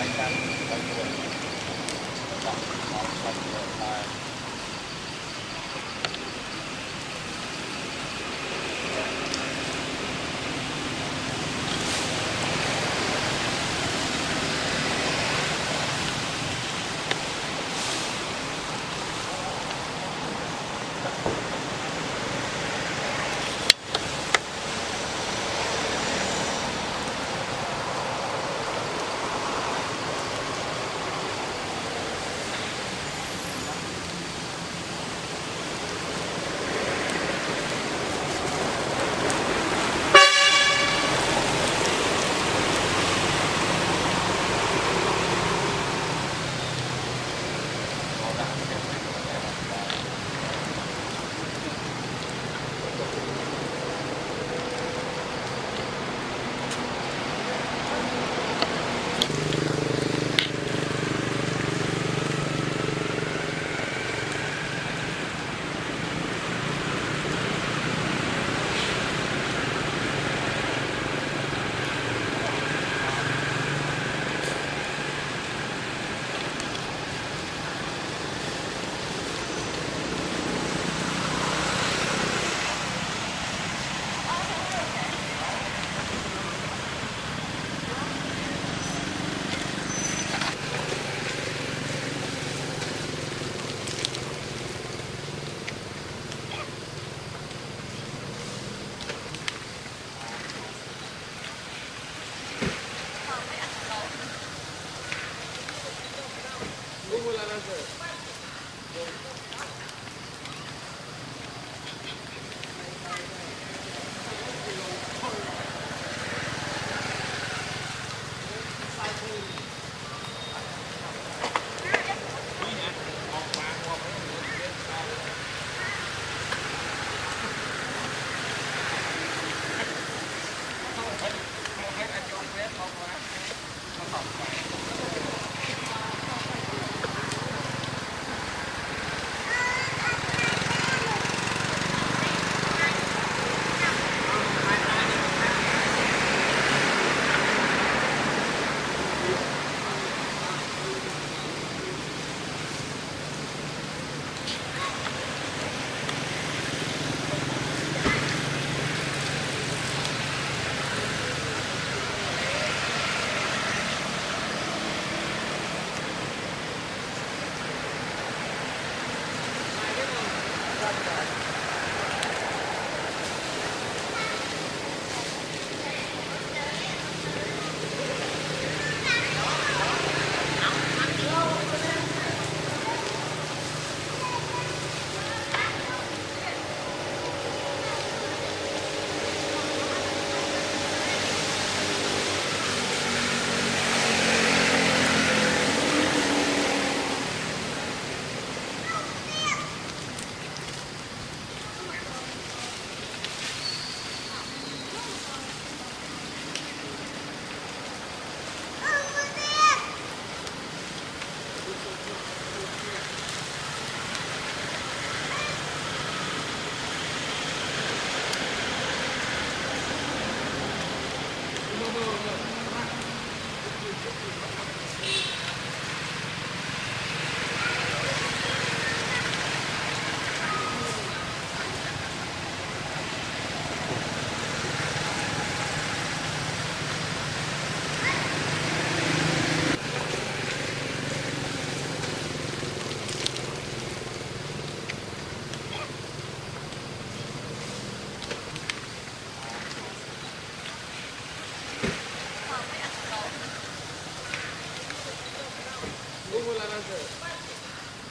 ឲ្យកាន់ទៅទៅដល់ដល់ទៅតែ 나갔어요.